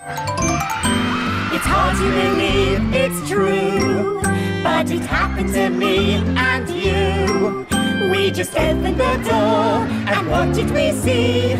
It's hard to believe it's true, but it happened to me and you. We just opened the door, and what did we see?